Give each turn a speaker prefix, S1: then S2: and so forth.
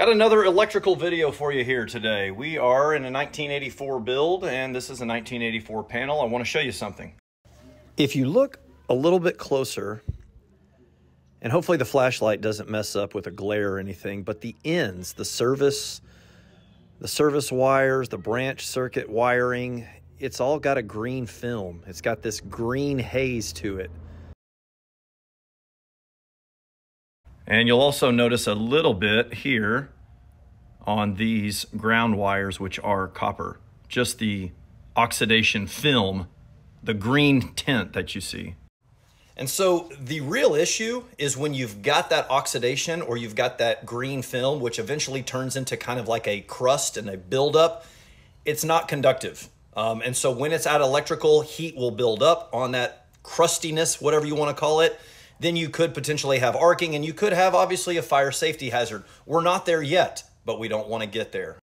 S1: Got another electrical video for you here today. We are in a 1984 build and this is a 1984 panel. I want to show you something. If you look a little bit closer, and hopefully the flashlight doesn't mess up with a glare or anything, but the ends, the service, the service wires, the branch circuit wiring, it's all got a green film. It's got this green haze to it. And you'll also notice a little bit here on these ground wires, which are copper. Just the oxidation film, the green tint that you see. And so the real issue is when you've got that oxidation or you've got that green film, which eventually turns into kind of like a crust and a buildup, it's not conductive. Um, and so when it's at electrical, heat will build up on that crustiness, whatever you want to call it, then you could potentially have arcing and you could have obviously a fire safety hazard. We're not there yet, but we don't want to get there.